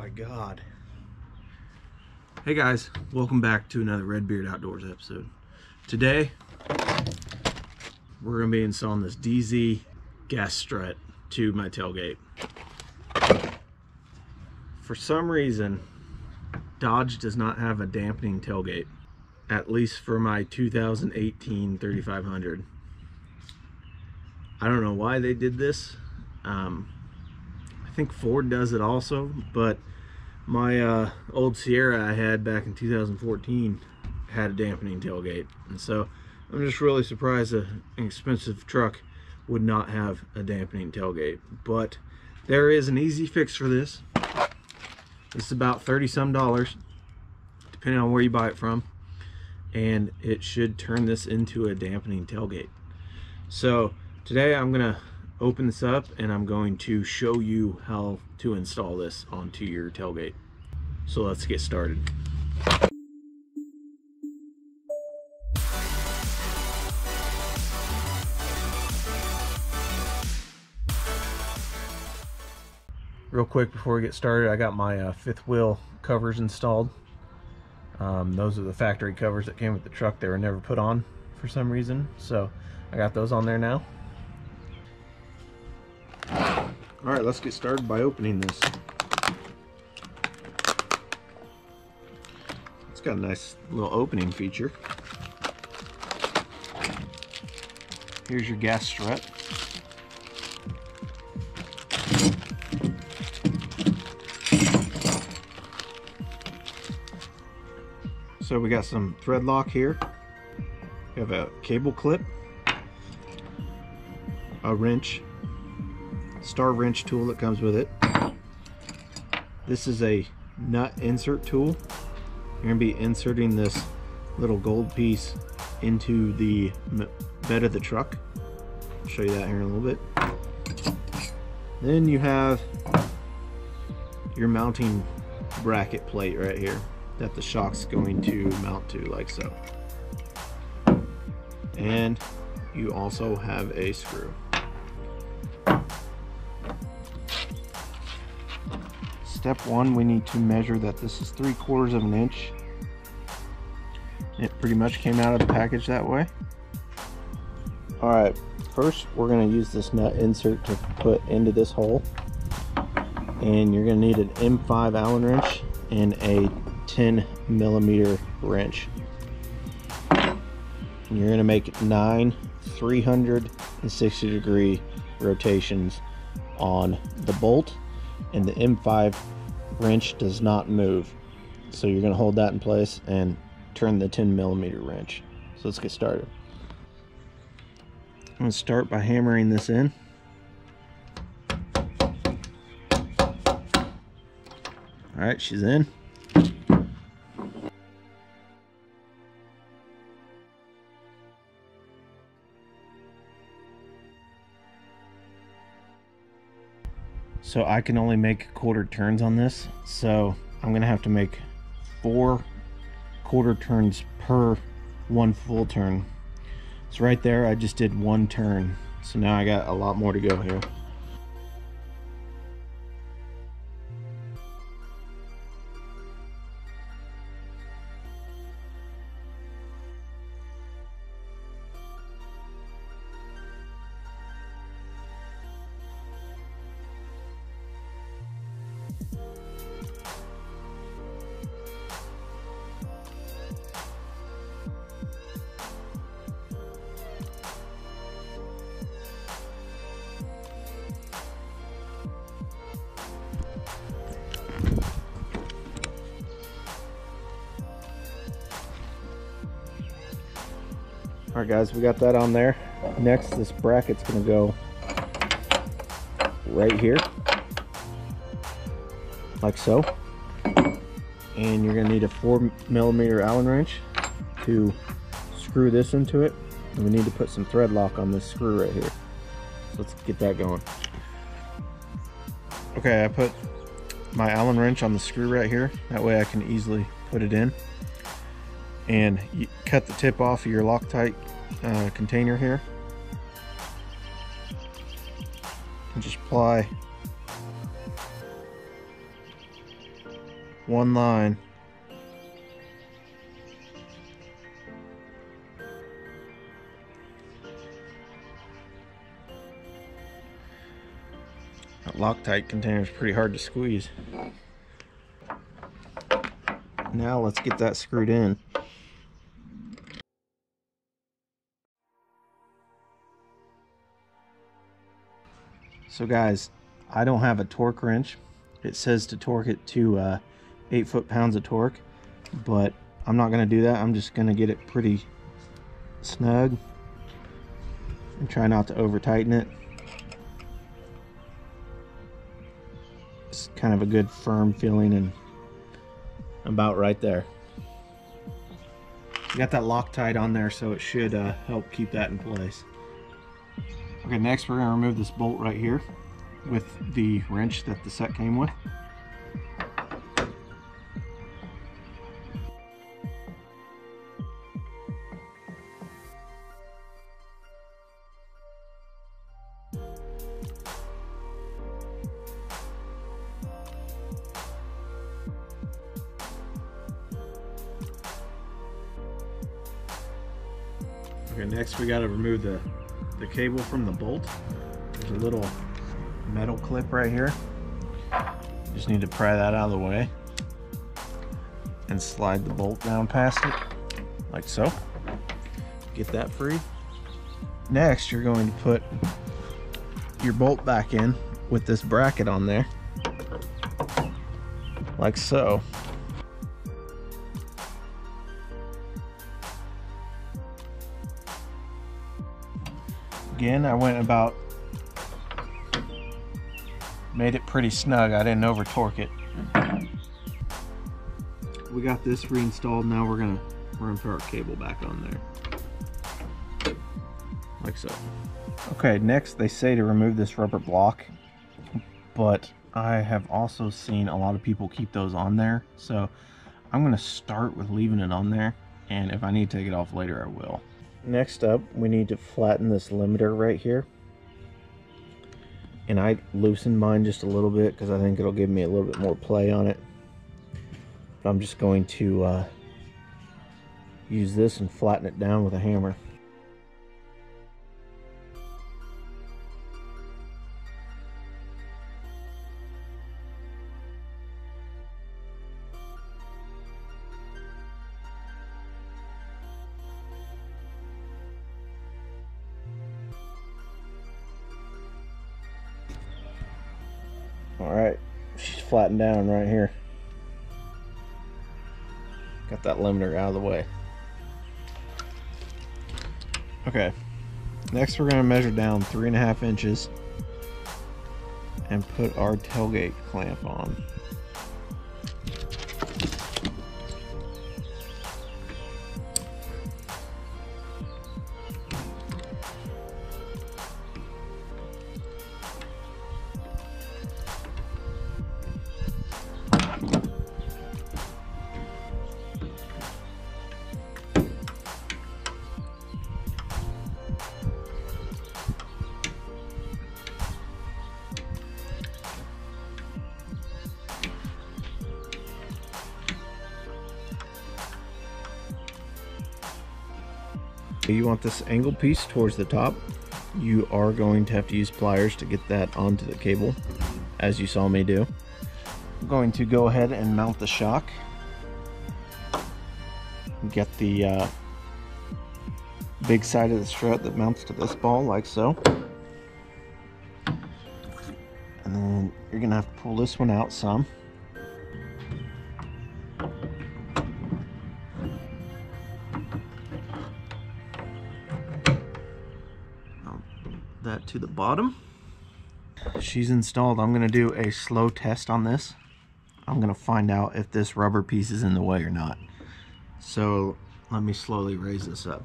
my god. Hey guys, welcome back to another Redbeard Outdoors episode. Today, we're to be installing this Dee Zee gas strut to my tailgate. For some reason, Dodge does not have a dampening tailgate, at least for my 2018 3500. I don't know why they did this. Um, I think Ford does it also, but my uh, old Sierra I had back in 2014 had a dampening tailgate. And so I'm just really surprised an expensive truck would not have a dampening tailgate. But there is an easy fix for this. It's about 30 some dollars, depending on where you buy it from. And it should turn this into a dampening tailgate. So today I'm gonna open this up and I'm going to show you how to install this onto your tailgate. So let's get started. Real quick before we get started, I got my uh, fifth wheel covers installed. Um, those are the factory covers that came with the truck. They were never put on for some reason. So I got those on there now. All right, let's get started by opening this. It's got a nice little opening feature. Here's your gas strut. So we got some thread lock here. We have a cable clip, a wrench, star wrench tool that comes with it. This is a nut insert tool. You're to be inserting this little gold piece into the bed of the truck. I'll show you that here in a little bit. Then you have your mounting bracket plate right here that the shock's going to mount to like so. And you also have a screw. Step one, we need to measure that this is three quarters of an inch. It pretty much came out of the package that way. All right, first we're gonna use this nut insert to put into this hole. And you're gonna need an M5 Allen wrench and a 10 millimeter wrench. And you're gonna make nine 360 degree rotations on the bolt and the M5 wrench does not move. So you're going to hold that in place and turn the 10 millimeter wrench. So let's get started. I'm to start by hammering this in. All right, she's in. So I can only make quarter turns on this. So I'm gonna have to make four quarter turns per one full turn. So right there, I just did one turn. So now I got a lot more to go here. All right, guys, we got that on there. Next, this bracket's gonna go right here, like so. And you're gonna need a four millimeter Allen wrench to screw this into it. And we need to put some thread lock on this screw right here. So let's get that going. Okay, I put my Allen wrench on the screw right here. That way I can easily put it in and you cut the tip off of your Loctite uh, container here and just apply one line. That Loctite container is pretty hard to squeeze. Now let's get that screwed in. So guys, I don't have a torque wrench. It says to torque it to uh, 8 foot-pounds of torque, but I'm not going to do that. I'm just going to get it pretty snug and try not to over tighten it. It's kind of a good firm feeling and about right there. You got that Loctite on there so it should uh, help keep that in place. Okay, next we're to remove this bolt right here with the wrench that the set came with. Okay, next we got to remove the, the cable from the bolt. There's a little metal clip right here. Just need to pry that out of the way and slide the bolt down past it like so. Get that free. Next, you're going to put your bolt back in with this bracket on there like so. Again, I went about made it pretty snug. I didn't over torque it. We got this reinstalled. Now we're gonna we're gonna put our cable back on there, like so. Okay, next they say to remove this rubber block, but I have also seen a lot of people keep those on there. So I'm gonna start with leaving it on there, and if I need to take it off later, I will. Next up, we need to flatten this limiter right here and I loosened mine just a little bit because I think it'll give me a little bit more play on it. But I'm just going to uh, use this and flatten it down with a hammer. All right, she's flattened down right here. Got that limiter out of the way. Okay, next we're gonna measure down three and a half inches and put our tailgate clamp on. You want this angle piece towards the top. You are going to have to use pliers to get that onto the cable, as you saw me do. I'm going to go ahead and mount the shock. Get the uh, big side of the strut that mounts to this ball, like so. And then you're gonna have to pull this one out some. To the bottom. She's installed. I'm going to do a slow test on this. I'm going to find out if this rubber piece is in the way or not. So let me slowly raise this up.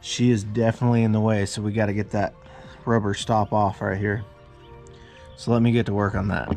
She is definitely in the way, so we got to get that rubber stop off right here. So let me get to work on that.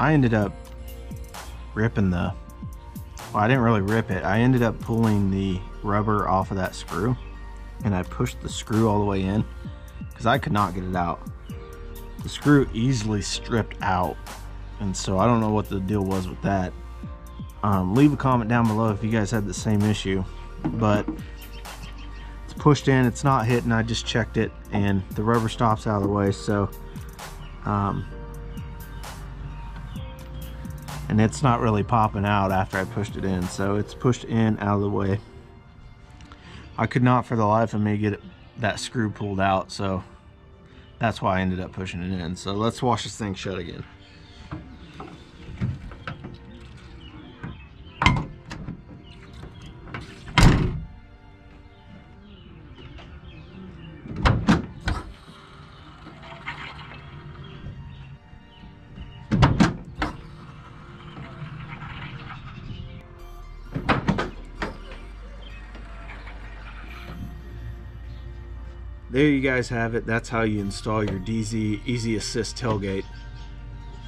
I ended up ripping the well, I didn't really rip it. I ended up pulling the rubber off of that screw and I pushed the screw all the way in because I could not get it out. The screw easily stripped out and so I don't know what the deal was with that. Um, leave a comment down below if you guys had the same issue but it's pushed in it's not hitting I just checked it and the rubber stops out of the way so um, and it's not really popping out after I pushed it in so it's pushed in out of the way. I could not for the life of me get that screw pulled out so that's why I ended up pushing it in. So let's wash this thing shut again there you guys have it. That's how you install your Dee Zee easy assist tailgate.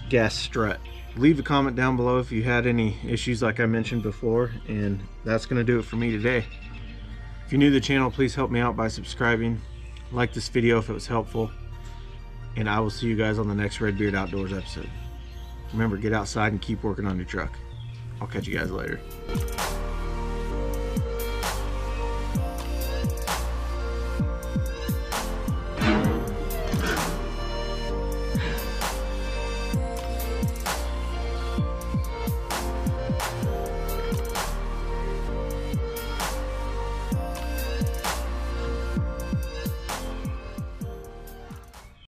Gas strut. Leave a comment down below if you had any issues like I mentioned before and that's gonna do it for me today. If you're new to the channel please help me out by subscribing. Like this video if it was helpful and I will see you guys on the next Redbeard Outdoors episode. Remember get outside and keep working on your truck. I'll catch you guys later